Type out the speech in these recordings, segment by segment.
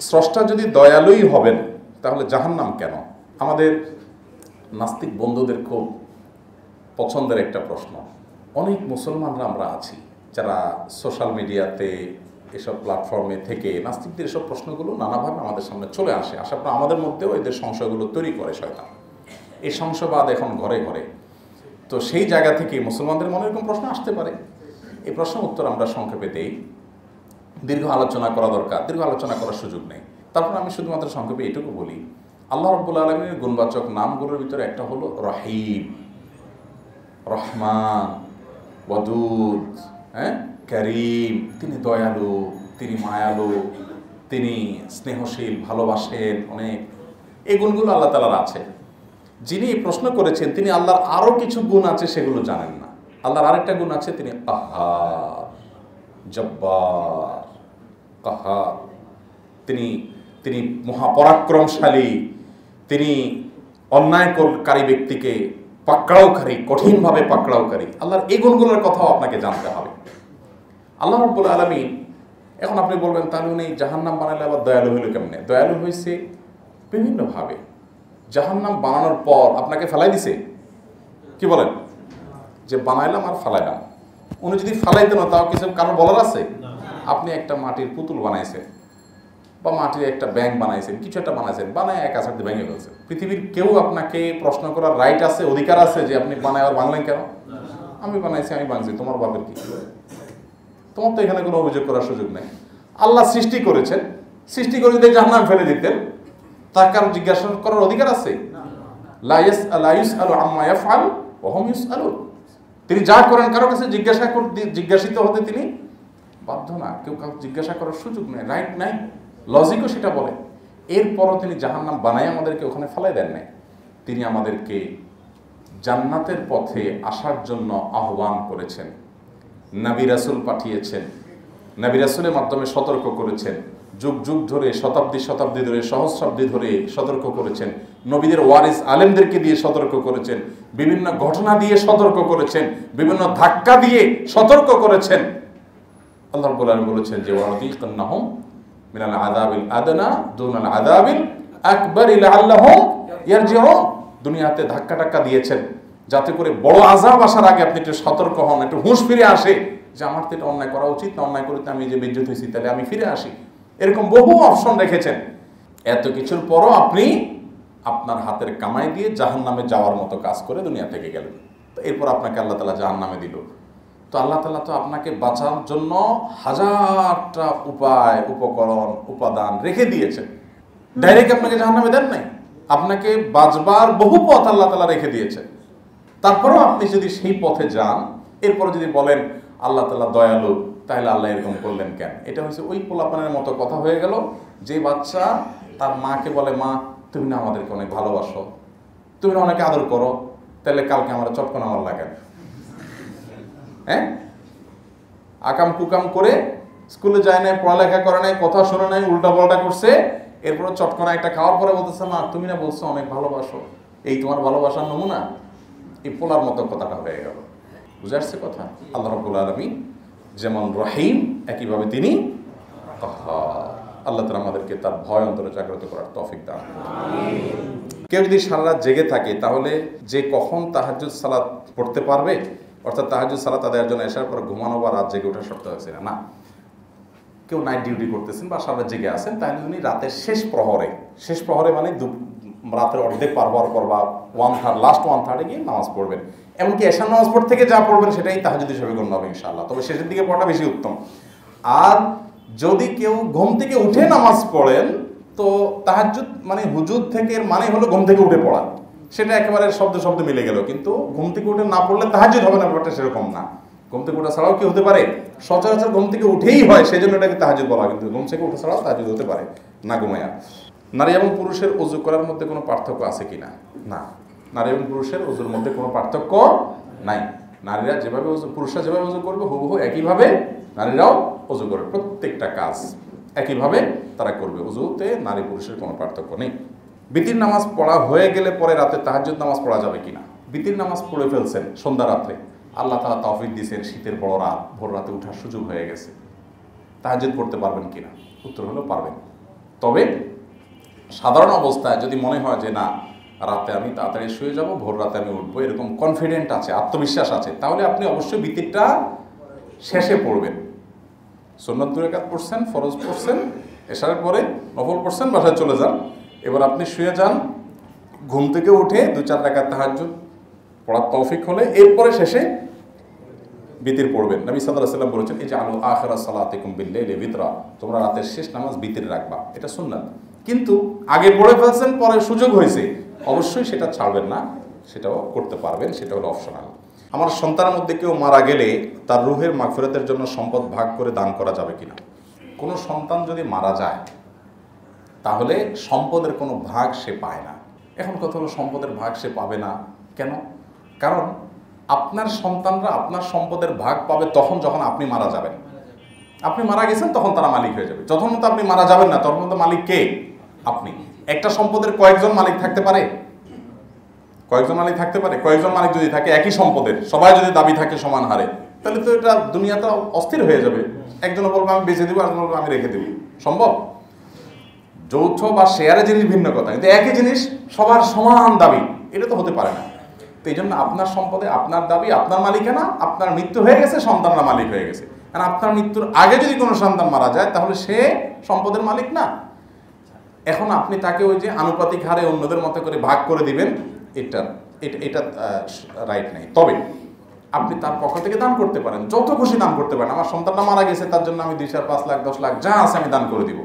স্রষ্টা যদি দয়ালুই হবেন, তাহলে জাহান্নাম কেন? আমাদের নাস্তিক বন্ধুদের খুব পছন্দের একটা প্রশ্ন। অনেক মুসলমানরা আমরা আছি, যারা সোশ্যাল মিডিয়াতে এসব প্ল্যাটফর্মে থেকে নাস্তিকদের এসব প্রশ্নগুলো নানাভাবে আমাদের সামনে চলে আসে। আসার পর আমাদের মধ্যেও এদের সংশয়গুলো তৈরি করে শয়তান। এই সংশয়বাদ এখন ঘরে ঘরে। তো সেই জায়গা থেকে মুসলমানদের মনে এরকম প্রশ্ন আসতে পারে। এই প্রশ্ন উত্তর আমরা সংক্ষেপে দেই। দীর্ঘ আলোচনা করা দরকার, দীর্ঘ আলোচনা করার সুযোগ নেই। তারপর আমি শুধুমাত্র সংক্ষেপে এটুকু বলি, আল্লাহ রব্বুল আলমীর গুণবাচক নামগুলোর ভিতরে একটা হলো রহিম, রহমান, ওয়াদুদ হ্যাঁ? করিম। তিনি দয়ালু, তিনি মায়ালু, তিনি স্নেহশীল, ভালোবাসেন অনেক। এই গুণগুলো আল্লাহ তালার আছে। যিনি প্রশ্ন করেছেন, তিনি আল্লাহর আরও কিছু গুণ আছে সেগুলো জানেন না। আল্লাহর আরেকটা গুণ আছে, তিনি আহার, জব্বার। কাহার তিনি তিনি মহাপরাক্রমশালী। তিনি অন্যায়কারী ব্যক্তিকে পাকড়াওকারী, কঠিনভাবে পাকড়াওকারী। আল্লাহর এই গুণগুলোর কথাও আপনাকে জানতে হবে। আল্লাহ রব্বুল আলমী এখন আপনি বলবেন, তাহলে উনি জাহান্নাম বানাইলে আবার দয়ালু হইল কেমনে? দয়ালু হয়েছে বিভিন্নভাবে। জাহান্নাম বানানোর পর আপনাকে ফেলাই দিছে? কি বলেন? যে বানাইলাম আর ফালাইলাম। উনি যদি ফালাইতেন তাও কিছু কারণ বলার আছে? আপনি একটা মাটির পুতুল বানাইছেন বা মাটির একটা ব্যাংক বানাইছেন, কিছু একটা বানাইছেন বানায় এক আসার ভেঙে ফেলছেন। পৃথিবীর কেউ আপনাকে প্রশ্ন করার রাইট আছে, অধিকার আছে যে আপনি বানায় আর বাংলেন কেন? আমি বানাইছি, আমি বানছি তোমার বাপের কি? তোমার তো এখানে কোনো অভিযোগ করার সুযোগ নেই। আল্লাহ সৃষ্টি করেছেন, সৃষ্টি করে যদি জাহান্নাম ফেলে দিতেন, তার কারও জিজ্ঞাসা করার অধিকার আছে? আলু ইউসআলু তিনি যা করেন, কারও কাছে জিজ্ঞাসা জিজ্ঞাসিত হতে তিনি বাধ্য না, কেউ কাউকে জিজ্ঞাসা করার সুযোগ নেই রাইট নাই? লজিকও সেটা বলে। এরপরও তিনি জাহান্নাম বানাই আমাদেরকে, ওখানে ফেলাই দেন নাই। তিনি আমাদেরকে জান্নাতের পথে আসার জন্য আহ্বান করেছেন। নাবি রাসুল পাঠিয়েছেন। নাবি রাসুলের মাধ্যমে সতর্ক করেছেন। যুগ যুগ ধরে, শতাব্দী শতাব্দী ধরে সহস্রাব্দী ধরে সতর্ক করেছেন। নবীদের ওয়ারিস আলেমদেরকে দিয়ে সতর্ক করেছেন। বিভিন্ন ঘটনা দিয়ে সতর্ক করেছেন। বিভিন্ন ধাক্কা দিয়ে সতর্ক করেছেন। আল্লাহ রাব্বুল বলেছেন যে ওয়ারাদিকান্নাহুম মিনাল আযাবিল আদনা দুনাল আযাবিল আকবার লাআল্লাহুম ইয়ারজিউন। দুনিয়াতে ধাক্কা টাক্কা দিয়েছেন। যাতে করে বড় আযাব আসার আগে আপনি একটু সতর্ক হন, একটু হুঁশ ফিরে আসে যে, আমার তো এটা অন্যায় করা উচিত না, অন্যায় করতে আমি যে বিদ্যুৎ হয়েছি তাহলে আমি ফিরে আসি। এরকম বহু অপশন রেখেছেন। এত কিছুর পরও আপনি আপনার হাতের কামাই দিয়ে জাহান নামে যাওয়ার মতো কাজ করে দুনিয়া থেকে গেলেন। তো এরপর আপনাকে আল্লাহ তালা জাহান নামে দিল। তো আল্লাহ তালা তো আপনাকে বাঁচার জন্য হাজারটা উপায়, উপকরণ, উপাদান রেখে দিয়েছেন। ডাইরেক্ট আপনাকে জাহান নামে দেন নাই। আপনাকে বাঁচবার বহু পথ আল্লাহ তালা রেখে দিয়েছেন। তারপরেও আপনি যদি সেই পথে যান, এরপরে যদি বলেন, আল্লাহ তালা দয়ালু তাহলে আল্লাহ এরকম করলেন কেন? এটা হচ্ছে ওই পোলাপানের মতো কথা হয়ে গেল। যে বাচ্চা তার মাকে বলে, মা, তুমি না আমাদেরকে অনেক ভালোবাসো। তুমি না অনেক আদর করো। তাহলে কালকে আমার চটকন আমার লাগে হ্যাঁ? আকাম কুকাম করে স্কুলে যায় নাই, পড়ালেখা করে নাই, কথা শোনে নাই উল্টা পাল্টা করছে। এরপরে চটকনা একটা খাওয়ার পরে বলতেছে, মা, তুমি না বলছো অনেক ভালোবাসো। এই তোমার ভালোবাসার নমুনা? এই পোলার মতো কথাটা হয়ে গেল। বুঝে আসছে কথা? আল্লাহ রব্বুল আলমী যেমন রহিম, একইভাবে তিনি। আল্লাহ তালা আমাদেরকে তার ভয় অন্তরে জাগ্রত করার তফিক দান কেউ যদি সারা রাত জেগে থাকে, তাহলে যে কখন তাহাজুদ সালাদ পড়তে পারবে অর্থাৎ তাহাজুদ সালাত আদায়ের জন্য আসার পর ঘুমানো বা রাত জেগে ওঠা শর্ত হয়েছে না। কেউ নাইট ডিউটি করতেছেন বা সারা জেগে আছেন, তাহলে উনি রাতের শেষ প্রহরে শেষ প্রহরে মানে দু রাতের অর্ধেক পার হওয়ার পর বা ওয়ান থার্ড লাস্ট ওয়ান থার্ডে গিয়ে নামাজ পড়বেন। এমনকি এশার নামাজ পড়তে থেকে যা পড়বেন সেটাই তাহাজুদ হিসেবে গণ্য হবে ইনশাআল্লাহ। তবে শেষের দিকে পড়াটা বেশি উত্তম। আর যদি কেউ ঘুম থেকে উঠে নামাজ পড়েন, তো তাহাজুদ মানে হুজুদ থেকে মানে হলো ঘুম থেকে উঠে পড়া। সেটা একেবারে শব্দ শব্দ মিলে গেল। কিন্তু ঘুম থেকে উঠে না পড়লে তাহাজুদ হবে না, ব্যাপারটা সেরকম না। ঘুম থেকে ওঠা ছাড়াও কি হতে পারে? সচরাচর ঘুম থেকে উঠেই হয় সেই জন্য এটাকে তাহাজুদ বলা কিন্তু ঘুম থেকে উঠে ছাড়াও তাহাজুদ হতে পারে, না ঘুমায়া। নারী এবং পুরুষের অজু করার মধ্যে কোনো পার্থক্য আছে কিনা? না। নারী এবং পুরুষের অজুর মধ্যে কোনো পার্থক্য নাই। নারীরা যেভাবে অজু, পুরুষরা যেভাবে অজু করবে, হুবহু একইভাবে নারীরাও অজু করবে। প্রত্যেকটা কাজ একইভাবে তারা করবে। অজুতে নারী পুরুষের কোনো পার্থক্য নেই। বিতির নামাজ পড়া হয়ে গেলে পরে রাতে তাহাজ্জুদ নামাজ পড়া যাবে কিনা? বিতির নামাজ পড়ে ফেলছেন সন্ধ্যা রাত্রে। আল্লাহ তালা তৌফিক দিয়েছেন শীতের বড় রাত, ভোর রাতে উঠার সুযোগ হয়ে গেছে। তাহাজ্জুদ পড়তে পারবেন কিনা? উত্তর হলো পারবেন। তবে সাধারণ অবস্থায় যদি মনে হয় যে না, রাতে আমি তাড়াতাড়ি শুয়ে যাব, ভোর রাতে আমি উঠবো, এরকম কনফিডেন্ট আছে, আত্মবিশ্বাস আছে, তাহলে আপনি অবশ্যই বিতিরটা শেষে পড়বেন। সুন্নত দুরেকাত পড়ছেন, ফরজ পড়ছেন, এশারের পরে নফল পড়ছেন, বাসায় চলে যান। এবার আপনি শুয়ে যান, ঘুম থেকে উঠে দু চার টাকার তাহাজুদ পড়ার তৌফিক হলে এরপরে শেষে বিতির পড়বেন। নবী সাল্লাহ সাল্লাম বলেছেন এই যে আলু আখরা সালাতিকুম বিল্লাইলি বিতরা। তোমরা রাতের শেষ নামাজ বিতির রাখবা। এটা শুনলাম কিন্তু আগে পড়ে ফেলছেন, পরে সুযোগ হয়েছে। অবশ্যই সেটা ছাড়বেন না, সেটাও করতে পারবেন, সেটা হলো অপশনাল। আমার সন্তানের মধ্যে কেউ মারা গেলে তার রুহের মাগফিরাতের জন্য সম্পদ ভাগ করে দান করা যাবে কিনা? কোনো সন্তান যদি মারা যায় তাহলে সম্পদের কোনো ভাগ সে পায় না। এখন কথা হলো সম্পদের ভাগ সে পাবে না কেন? কারণ আপনার সন্তানরা আপনার সম্পদের ভাগ পাবে তখন যখন আপনি মারা যাবেন। আপনি মারা গেছেন তখন তারা মালিক হয়ে যাবে। যখন মতো আপনি মারা যাবেন না, তখন মতো মালিক কে? আপনি। একটা সম্পদের কয়েকজন মালিক থাকতে পারে? কয়েকজন মালিক থাকতে পারে? কয়েকজন মালিক যদি থাকে, একই সম্পদের। সবাই যদি দাবি থাকে সমান হারে, তাহলে তো এটা দুনিয়াটা অস্থির হয়ে যাবে। একজন বলব, আমি বেঁচে দেবো একজন বলব, আমি রেখে দেবো। সম্ভব? যৌথ বা শেয়ারের জিনিস ভিন্ন কথা, কিন্তু একই জিনিস সবার সমান দাবি, এটা তো হতে পারে না। তো এই জন্য আপনার সম্পদে আপনার দাবি, আপনার মালিকানা, আপনার মৃত্যু হয়ে গেছে, সন্তানরা মালিক হয়ে গেছে। কারণ আপনার মৃত্যুর আগে যদি কোনো সন্তান মারা যায়, তাহলে সে সম্পদের মালিক না। এখন আপনি তাকে ওই যে আনুপাতিক হারে অন্যদের মতো করে ভাগ করে দিবেন, এটা এটা এটা রাইট নেই। তবে আপনি তার পক্ষ থেকে দান করতে পারেন, যত খুশি দান করতে পারেন। আমার সন্তানটা মারা গেছে, তার জন্য আমি দুই চার, পাঁচ লাখ, দশ লাখ যা আছে আমি দান করে দিব।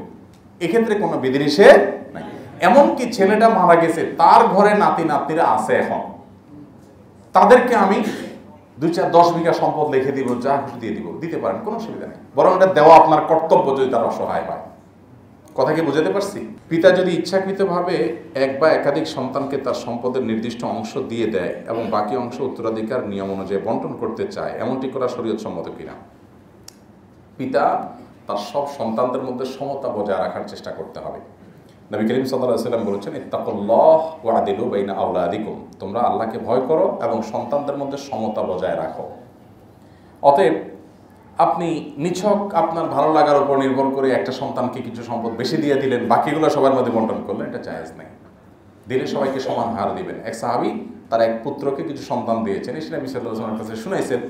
এক্ষেত্রে কোনো বিধিনিষেধ নাই। এমনকি ছেলেটা মারা গেছে, তার ঘরে নাতি নাতনিরা আছে এখন। তাদেরকে আমি দুই চার দশ বিঘা সম্পদ লিখে দিব, যা খুশি দিয়ে দিব, দিতে পারেন, কোনো অসুবিধা নেই। বরং এটা দেওয়া আপনার কর্তব্য যদি তার অসহায় হয়। কথা কি বুঝাতে পারছি? পিতা যদি ইচ্ছাকৃতভাবে এক বা একাধিক সন্তানকে তার সম্পদের নির্দিষ্ট অংশ দিয়ে দেয় এবং বাকি অংশ উত্তরাধিকার নিয়ম অনুযায়ী বন্টন করতে চায়, এমনটি করা শরীয়ত সম্মত কিনা? পিতা তার সব সন্তানদের মধ্যে সমতা বজায় রাখার চেষ্টা করতে হবে। নবী করিম সাল্লাম বলেছেন, ইত্তাকুল্লাহ ওয়াদিলু আউলাদিকুম তোমরা আল্লাহকে ভয় করো এবং সন্তানদের মধ্যে সমতা বজায় রাখো। অতএব আপনি নিছক আপনার ভালো লাগার উপর নির্ভর করে একটা সন্তানকে কিছু সম্পদ বেশি দিয়ে দিলেন, বাকিগুলো সবার মধ্যে বন্টন করলেন এটা জায়েজ নেই। দিলে সবাইকে সমান হার দিবেন। এক সাহাবি তার এক পুত্রকে কিছু সন্তান দিয়েছেন। এসে নবী সাল্লাহ কাছে শুনাইছেন।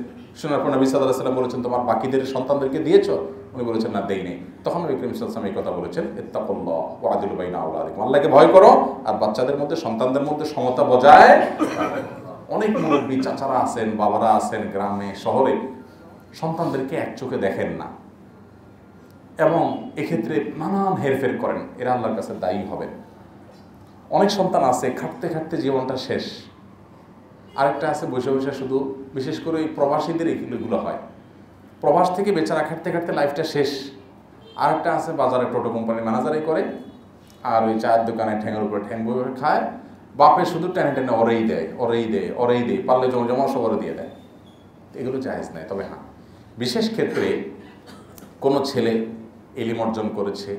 শোনার পর নবী সাল্লাহ সাল্লাম বলেছেন, তোমার বাকিদের সন্তানদেরকে দিয়েছ? উনি বলেছেন, না, দেই নেই। তখন নবী সাল্লাম এই কথা বলেছেন ওয়াদিল বাইনা আল্লাহকে ভয় করো, আর বাচ্চাদের মধ্যে, সন্তানদের মধ্যে সমতা বজায় অনেক মুরব্বী চাচারা আছেন, বাবারা আছেন গ্রামে, শহরে, সন্তানদেরকে এক চোখে দেখেন না। এবং এক্ষেত্রে নানান হেরফের করেন, এরা আল্লাহর কাছে দায়ী হবেন। অনেক সন্তান আছে, খাটতে খাটতে জীবনটা শেষ। আরেকটা আছে, বসে বসে শুধু, বিশেষ করে ওই প্রবাসীদের এগুলো হয়। প্রবাস থেকে বেচারা খাটতে খাটতে লাইফটা শেষ। আরেকটা আছে বাজারে টোটো কোম্পানির ম্যানেজারই করে, আর ওই চায়ের দোকানে ঠ্যাঙের উপরে ঠ্যাং বই খায়। বাপে শুধু টেনে টেনে ওরেই দেয় অরেই দেয় অরেই দেয়, পারলে জমা জমা দিয়ে দেয়। এগুলো জায়েজ নেয় তবে হ্যাঁ বিশেষ ক্ষেত্রে কোনো ছেলে এলিম অর্জন করেছে,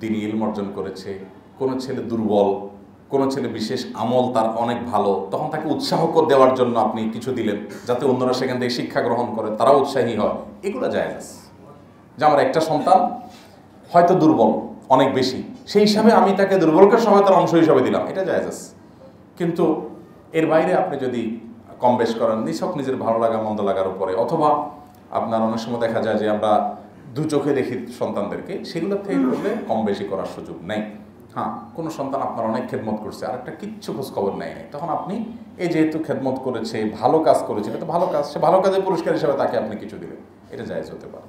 দিনী ইলম অর্জন করেছে, কোনো ছেলে দুর্বল কোনো ছেলে বিশেষ আমল তার অনেক ভালো, তখন তাকে উৎসাহ দেওয়ার জন্য আপনি কিছু দিলেন, যাতে অন্যরা সেখান থেকে শিক্ষা গ্রহণ করে, তারাও উৎসাহী হয়। এগুলো যায় যে আমার একটা সন্তান হয়তো দুর্বল, অনেক বেশি, সেই হিসাবে আমি তাকে দুর্বলকে সহায়তার অংশ হিসাবে দিলাম, এটা জায়েজ কিন্তু এর বাইরে আপনি যদি কম বেশ করেন, নিছক নিজের ভালো লাগা, মন্দ লাগার উপরে, অথবা আপনার অনেক সময় দেখা যায় যে আমরা দু চোখে দেখি সন্তানদেরকে, সেগুলোর থেকে করলে কম বেশি করার সুযোগ নেই। হ্যাঁ কোনো সন্তান আপনার অনেক খেদমত করছে আর একটা কিচ্ছু খোঁজ খবর নেয় নাই। তখন আপনি এই যেহেতু খেদমত করেছে, ভালো কাজ করেছে, এটা তো ভালো কাজ, সে ভালো কাজের পুরস্কার হিসাবে তাকে আপনি কিছু দেবেন এটা জায়জ হতে পারে।